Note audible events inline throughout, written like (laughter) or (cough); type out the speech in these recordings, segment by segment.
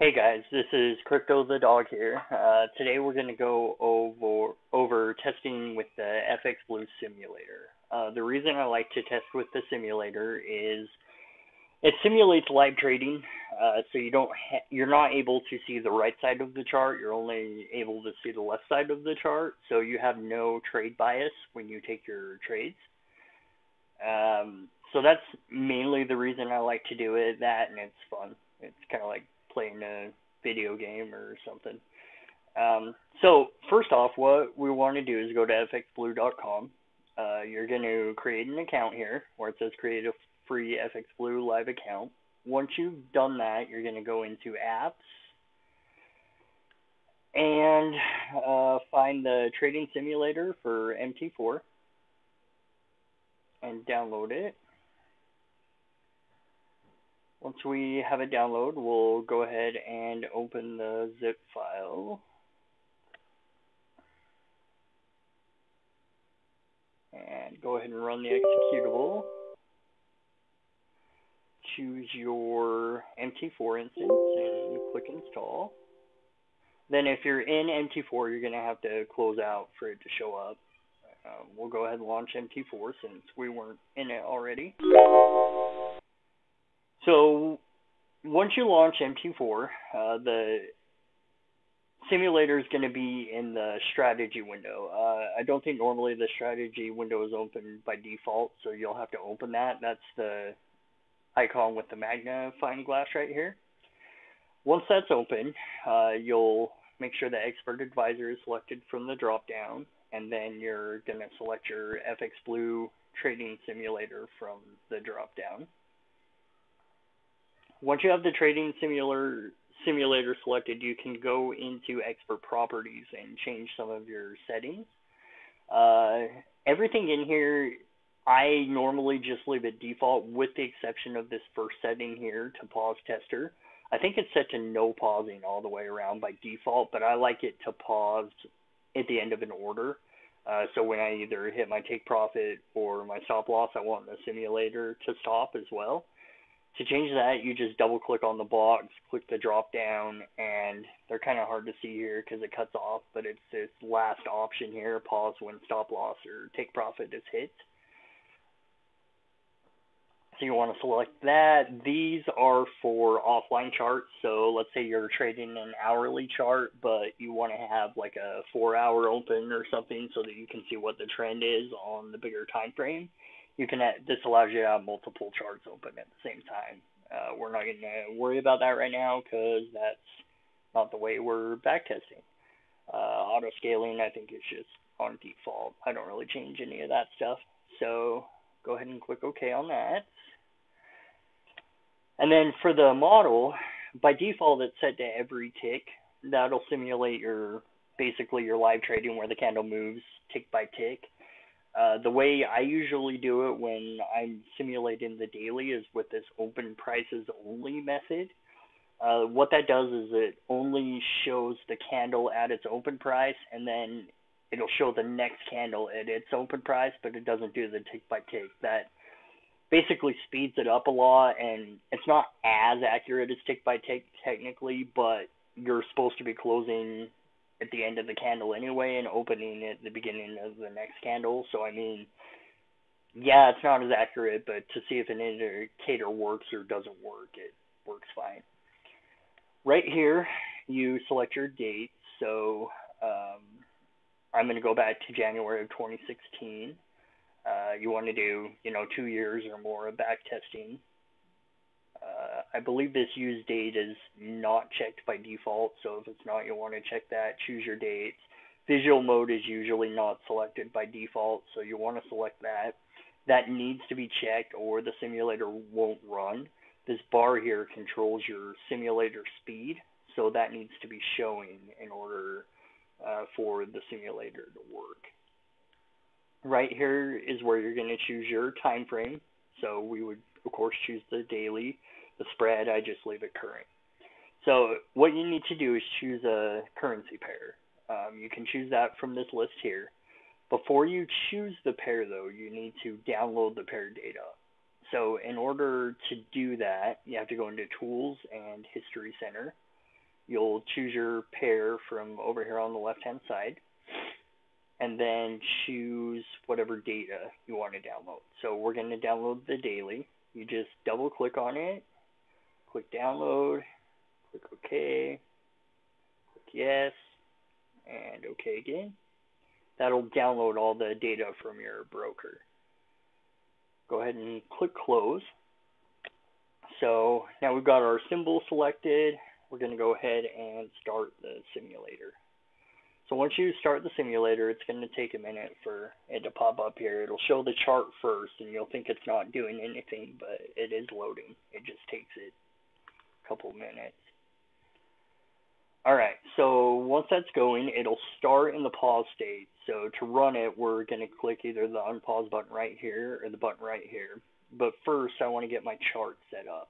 Hey guys, this is Crypto the Dog here. Uh, today we're going to go over over testing with the FX Blue simulator. Uh, the reason I like to test with the simulator is it simulates live trading, uh, so you don't you're not able to see the right side of the chart. You're only able to see the left side of the chart, so you have no trade bias when you take your trades. Um, so that's mainly the reason I like to do it. That and it's fun. It's kind of like playing a video game or something. Um, so first off, what we want to do is go to fxblue.com. Uh, you're going to create an account here where it says create a free FXBlue live account. Once you've done that, you're going to go into apps and uh, find the trading simulator for MT4 and download it. Once we have it download, we'll go ahead and open the zip file. And go ahead and run the executable. Choose your MT4 instance and click install. Then if you're in MT4, you're going to have to close out for it to show up. Um, we'll go ahead and launch MT4 since we weren't in it already. Once you launch MT4, uh, the simulator is going to be in the strategy window. Uh, I don't think normally the strategy window is open by default, so you'll have to open that. That's the icon with the magnifying glass right here. Once that's open, uh, you'll make sure the expert advisor is selected from the drop down, and then you're going to select your FX Blue trading simulator from the drop down. Once you have the trading simulator simulator selected, you can go into expert properties and change some of your settings. Uh, everything in here, I normally just leave it default with the exception of this first setting here to pause tester. I think it's set to no pausing all the way around by default, but I like it to pause at the end of an order. Uh, so when I either hit my take profit or my stop loss, I want the simulator to stop as well. To change that, you just double click on the box, click the drop down, and they're kind of hard to see here because it cuts off, but it's this last option here, pause when stop loss or take profit is hit. So you want to select that. These are for offline charts. So let's say you're trading an hourly chart, but you want to have like a four hour open or something so that you can see what the trend is on the bigger time frame you can add, this allows you to have multiple charts open at the same time. Uh, we're not going to worry about that right now because that's not the way we're backtesting. Uh, auto scaling, I think, is just on default. I don't really change any of that stuff. So go ahead and click OK on that. And then for the model, by default, it's set to every tick. That'll simulate your basically your live trading where the candle moves tick by tick. Uh, the way I usually do it when I'm simulating the daily is with this open prices only method. Uh, what that does is it only shows the candle at its open price and then it'll show the next candle at its open price, but it doesn't do the tick by tick. That basically speeds it up a lot and it's not as accurate as tick by tick technically, but you're supposed to be closing at the end of the candle anyway and opening at the beginning of the next candle. So I mean, yeah, it's not as accurate, but to see if an indicator works or doesn't work, it works fine. Right here, you select your date. So um, I'm going to go back to January of 2016. Uh, you want to do, you know, two years or more of back testing. Uh, I believe this use date is not checked by default, so if it's not, you'll want to check that. Choose your dates. Visual mode is usually not selected by default, so you want to select that. That needs to be checked or the simulator won't run. This bar here controls your simulator speed, so that needs to be showing in order uh, for the simulator to work. Right here is where you're going to choose your time frame. So we would, of course, choose the daily. The spread, I just leave it current. So what you need to do is choose a currency pair. Um, you can choose that from this list here. Before you choose the pair, though, you need to download the pair data. So in order to do that, you have to go into Tools and History Center. you'll choose your pair from over here on the left hand side and then choose whatever data you want to download. So we're going to download the daily. You just double click on it, click download, click OK, click yes, and OK again. That'll download all the data from your broker. Go ahead and click close. So now we've got our symbol selected. We're going to go ahead and start the simulator. So once you start the simulator, it's going to take a minute for it to pop up here. It'll show the chart first, and you'll think it's not doing anything, but it is loading. It just takes it couple minutes. All right, so once that's going, it'll start in the pause state. So to run it, we're going to click either the unpause button right here or the button right here. But first, I want to get my chart set up.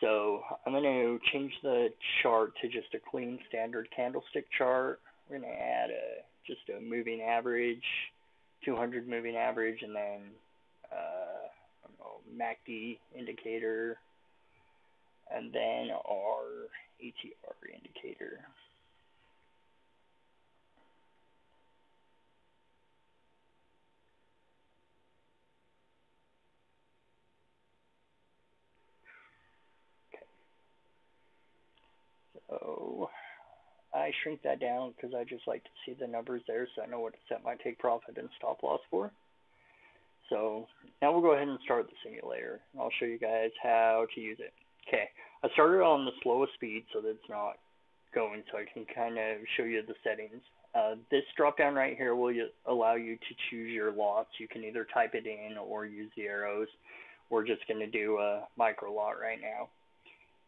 So I'm going to change the chart to just a clean standard candlestick chart. We're going to add a just a moving average, 200 moving average, and then uh, know, MACD indicator, and then our ATR indicator. So I shrink that down because I just like to see the numbers there so I know what to set my take profit and stop loss for. So now we'll go ahead and start the simulator. I'll show you guys how to use it. Okay, I started on the slowest speed so that it's not going so I can kind of show you the settings. Uh, this drop down right here will allow you to choose your lots. You can either type it in or use the arrows. We're just going to do a micro lot right now.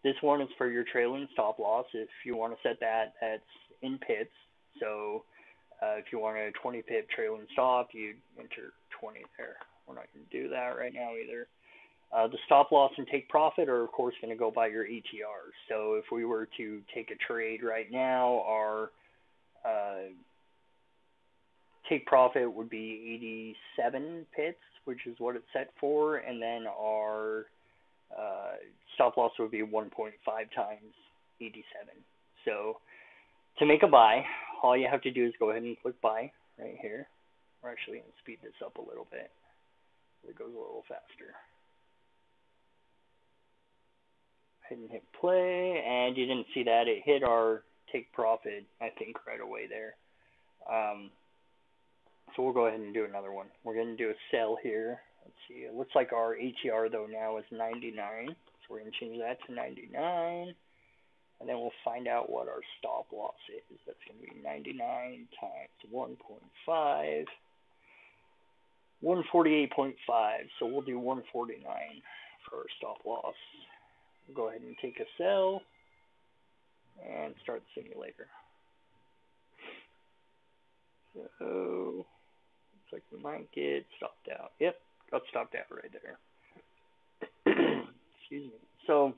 This one is for your trailing stop loss. If you want to set that, that's in pips. So uh, if you want a 20 pip trailing stop, you enter 20 there. We're not going to do that right now either. Uh, the stop loss and take profit are of course going to go by your ATRs. So if we were to take a trade right now, our uh, take profit would be 87 pips, which is what it's set for, and then our uh, stop loss would be 1.5 times 87. So to make a buy, all you have to do is go ahead and click buy right here. We're actually going to speed this up a little bit. It goes a little faster. Hit and hit play, and you didn't see that. It hit our take profit, I think, right away there. Um, so we'll go ahead and do another one. We're going to do a sell here. Let's see. It looks like our ATR though now is 99. So we're going to change that to 99. And then we'll find out what our stop loss is. That's going to be 99 times 1.5. 148.5. So we'll do 149 for our stop loss. Go ahead and take a sell and start the simulator. So looks like we might get stopped out. Yep, got stopped out right there. (clears throat) Excuse me. So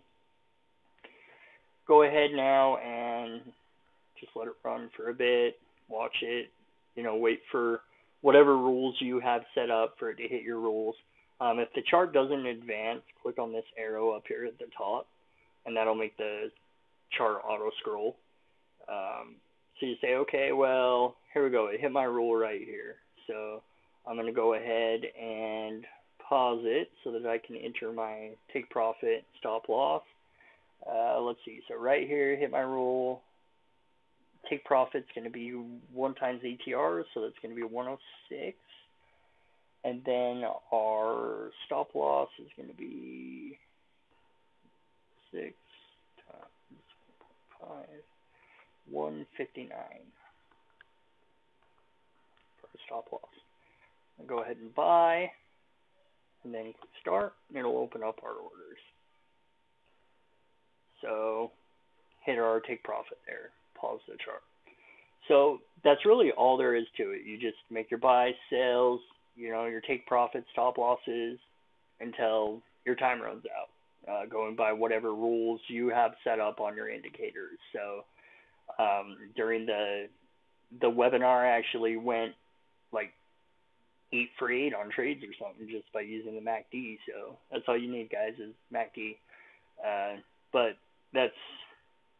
go ahead now and just let it run for a bit, watch it, you know, wait for whatever rules you have set up for it to hit your rules. Um, if the chart doesn't advance, click on this arrow up here at the top, and that'll make the chart auto scroll. Um, so you say, okay, well, here we go. It hit my rule right here. So I'm going to go ahead and pause it so that I can enter my take profit stop loss. Uh, let's see. So right here, hit my rule. Take profit's going to be one times ATR, so that's going to be 106. And then our stop loss is going to be six times five, 159 for stop loss go ahead and buy, and then click start, and it'll open up our orders. So hit our take profit there, pause the chart. So that's really all there is to it. You just make your buy, sales, you know, your take profits, stop losses until your time runs out, uh, going by whatever rules you have set up on your indicators. So um, during the the webinar, I actually went like eight for eight on trades or something just by using the MACD. So that's all you need, guys, is MACD. Uh, but that's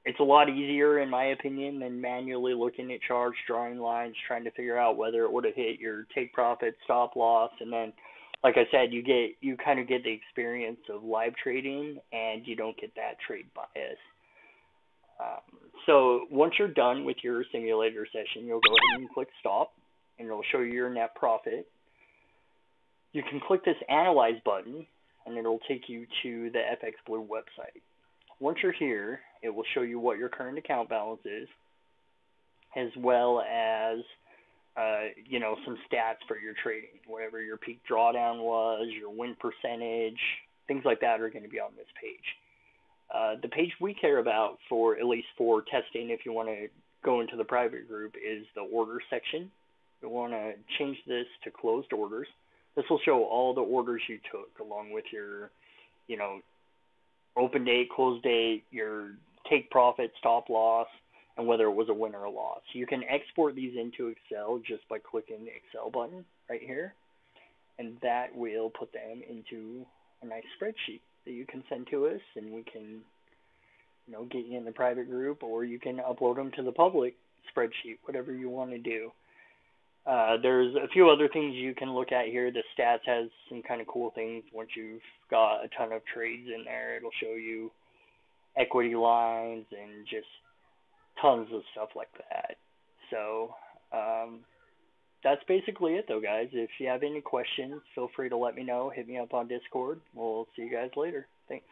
it's a lot easier in my opinion than manually looking at charts, drawing lines, trying to figure out whether it would have hit your take profit, stop loss, and then like I said, you get you kind of get the experience of live trading and you don't get that trade bias. Um, so once you're done with your simulator session, you'll go ahead and click stop and it'll show you your net profit. You can click this analyze button and it'll take you to the FX Blue website. Once you're here, it will show you what your current account balance is, as well as uh, you know some stats for your trading, whatever your peak drawdown was, your win percentage, things like that are going to be on this page. Uh, the page we care about for at least for testing, if you want to go into the private group, is the order section. You want to change this to closed orders. This will show all the orders you took along with your, you know, open date, close date, your take profit, stop loss, and whether it was a win or a loss. You can export these into Excel just by clicking the Excel button right here, and that will put them into a nice spreadsheet that you can send to us, and we can, you know, get you in the private group, or you can upload them to the public spreadsheet, whatever you want to do. Uh, there's a few other things you can look at here. The stats has some kind of cool things. Once you've got a ton of trades in there, it'll show you equity lines and just tons of stuff like that. So um, that's basically it, though, guys. If you have any questions, feel free to let me know. Hit me up on Discord. We'll see you guys later. Thanks.